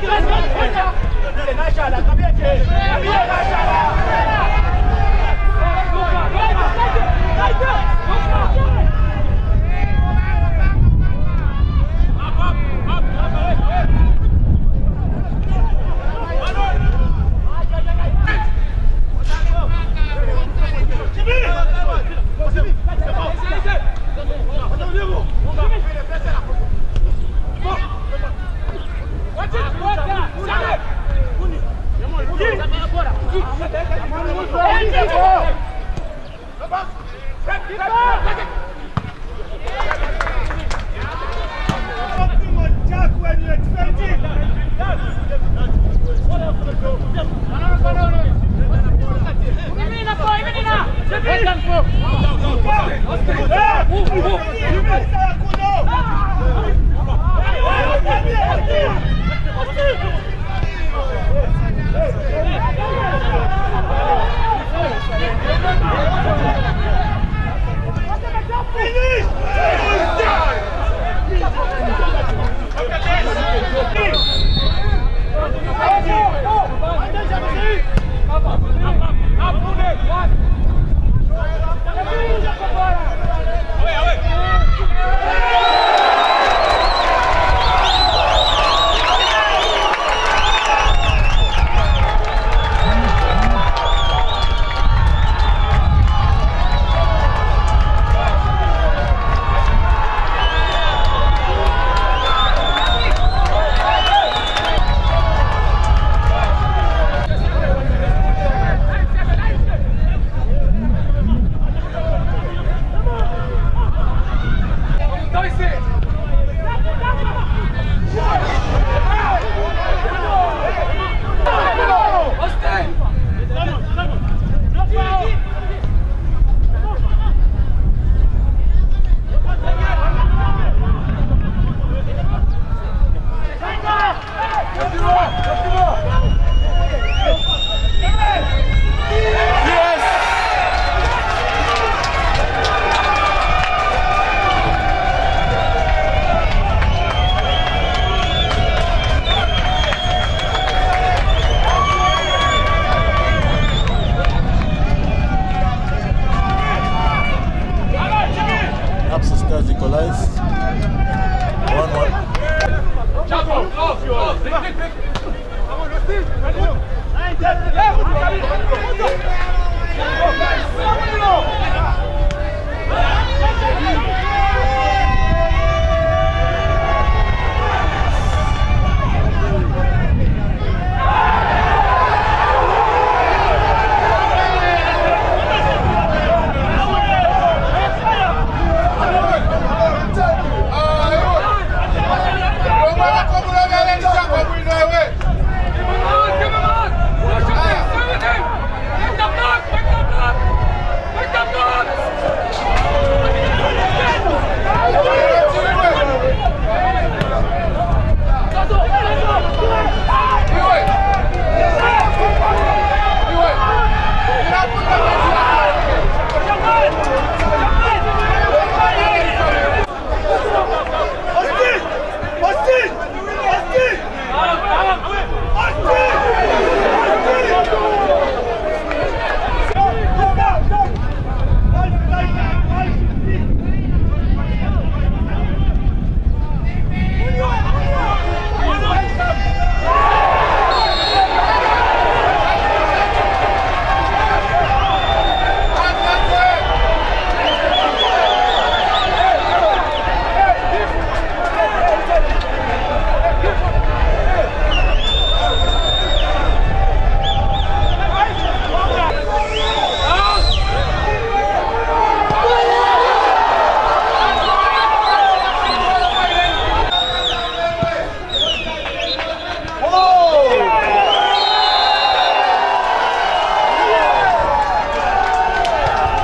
¡Fuera, Stars iko live.